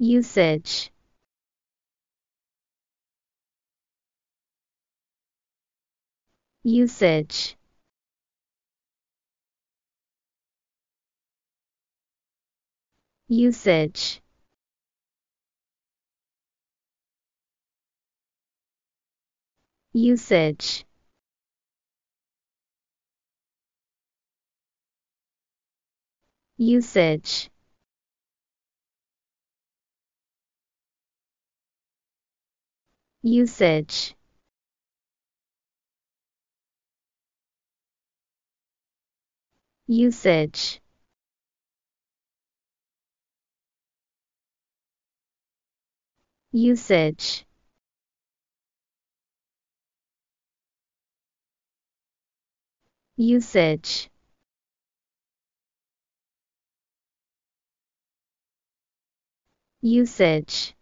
usage. Usage. Usage. Usage. Usage usage. Usage. Usage. Usage. Usage